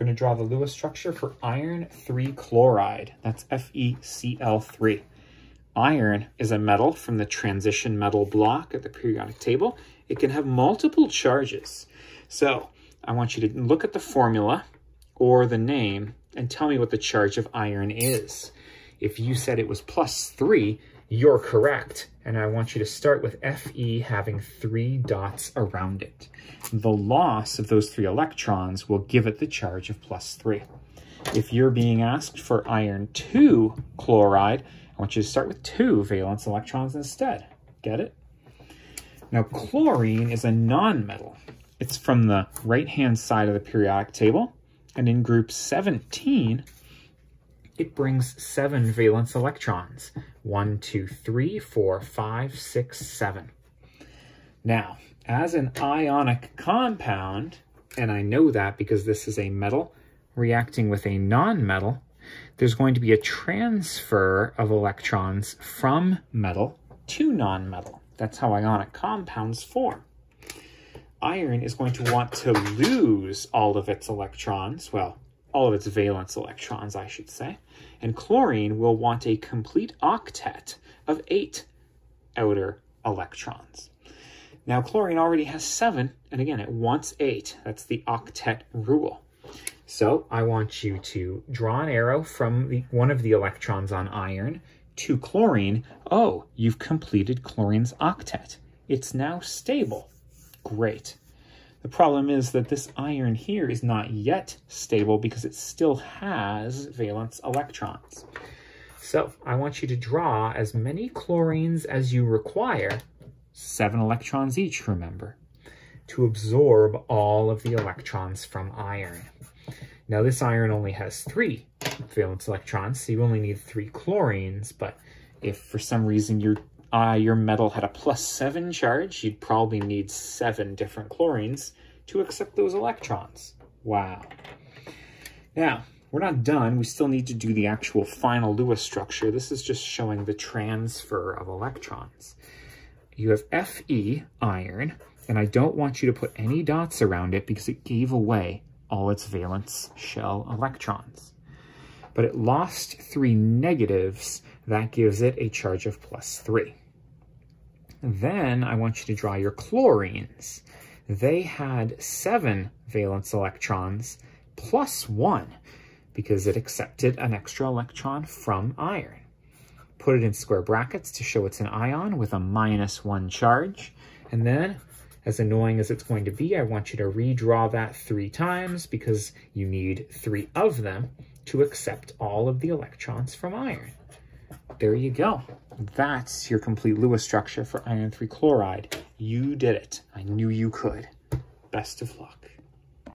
going to draw the Lewis structure for iron 3 chloride. That's FeCl3. Iron is a metal from the transition metal block at the periodic table. It can have multiple charges. So I want you to look at the formula or the name and tell me what the charge of iron is. If you said it was plus 3, you're correct. And I want you to start with Fe having three dots around it. The loss of those three electrons will give it the charge of plus 3. If you're being asked for iron 2 chloride, I want you to start with two valence electrons instead. Get it? Now, chlorine is a nonmetal. It's from the right-hand side of the periodic table, and in group 17, it brings seven valence electrons. One, two, three, four, five, six, seven. Now, as an ionic compound, and I know that because this is a metal reacting with a nonmetal, there's going to be a transfer of electrons from metal to nonmetal. That's how ionic compounds form. Iron is going to want to lose all of its electrons, well, all of its valence electrons, I should say. And chlorine will want a complete octet of eight outer electrons. Now, chlorine already has seven, and again, it wants eight. That's the octet rule. So I want you to draw an arrow from the, one of the electrons on iron to chlorine. Oh, you've completed chlorine's octet. It's now stable. Great. The problem is that this iron here is not yet stable because it still has valence electrons. So I want you to draw as many chlorines as you require, seven electrons each, remember, to absorb all of the electrons from iron. Now this iron only has three valence electrons, so you only need three chlorines, but if for some reason your uh, your metal had a plus seven charge, you'd probably need seven different chlorines to accept those electrons. Wow. Now, we're not done. We still need to do the actual final Lewis structure. This is just showing the transfer of electrons. You have Fe, iron, and I don't want you to put any dots around it because it gave away all its valence shell electrons. But it lost three negatives. That gives it a charge of plus three. Then I want you to draw your chlorines. They had seven valence electrons plus one because it accepted an extra electron from iron. Put it in square brackets to show it's an ion with a minus one charge. And then as annoying as it's going to be, I want you to redraw that three times because you need three of them to accept all of the electrons from iron. There you go. That's your complete Lewis structure for iron 3 chloride. You did it. I knew you could. Best of luck.